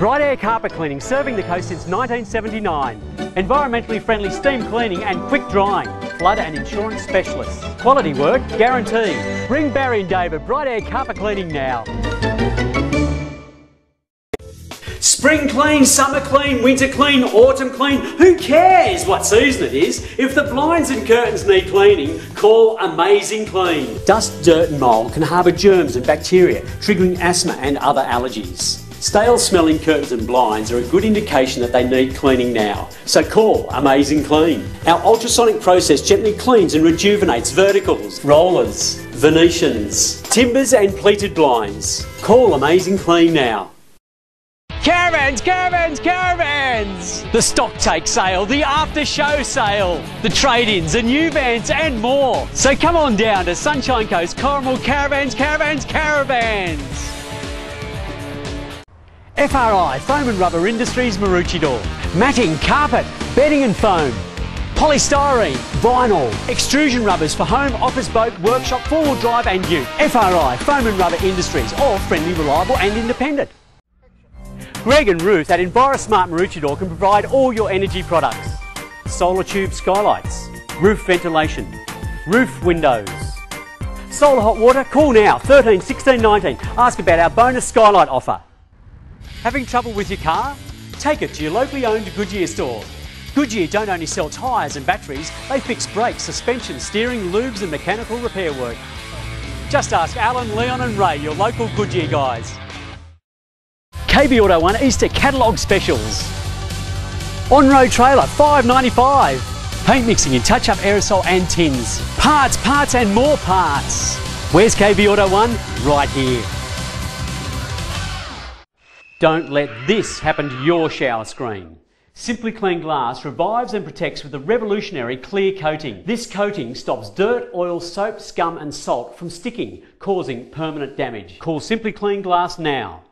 Bright Air Carpet Cleaning, serving the coast since 1979. Environmentally friendly steam cleaning and quick drying. Flood and insurance specialists. Quality work guaranteed. Ring Barry and David, Bright Air Carpet Cleaning now. Spring clean, summer clean, winter clean, autumn clean. Who cares what season it is? If the blinds and curtains need cleaning, call Amazing Clean. Dust, dirt, and mould can harbour germs and bacteria, triggering asthma and other allergies. Stale smelling curtains and blinds are a good indication that they need cleaning now. So call Amazing Clean. Our ultrasonic process gently cleans and rejuvenates verticals, rollers, Venetians, timbers and pleated blinds. Call Amazing Clean now. Caravans, caravans, caravans! The stock take sale, the after show sale, the trade ins, the new vans, and more. So come on down to Sunshine Coast Coromal Caravans, Caravans, Caravans! FRI, Foam and Rubber Industries, Maroochydore. Matting, carpet, bedding and foam. Polystyrene, vinyl, extrusion rubbers for home, office, boat, workshop, four-wheel drive and ute. FRI, Foam and Rubber Industries, all friendly, reliable and independent. Greg and Ruth at EnviroSmart Maroochydore can provide all your energy products. Solar tube skylights, roof ventilation, roof windows. Solar hot water, call now 13 16 19. Ask about our bonus skylight offer. Having trouble with your car? Take it to your locally owned Goodyear store. Goodyear don't only sell tyres and batteries, they fix brakes, suspension, steering, lubes and mechanical repair work. Just ask Alan, Leon and Ray, your local Goodyear guys. KB Auto 1 Easter catalogue specials. On-road trailer, $5.95. Paint mixing in touch-up aerosol and tins. Parts, parts and more parts. Where's KB Auto 1? Right here. Don't let this happen to your shower screen. Simply Clean Glass revives and protects with a revolutionary clear coating. This coating stops dirt, oil, soap, scum and salt from sticking, causing permanent damage. Call Simply Clean Glass now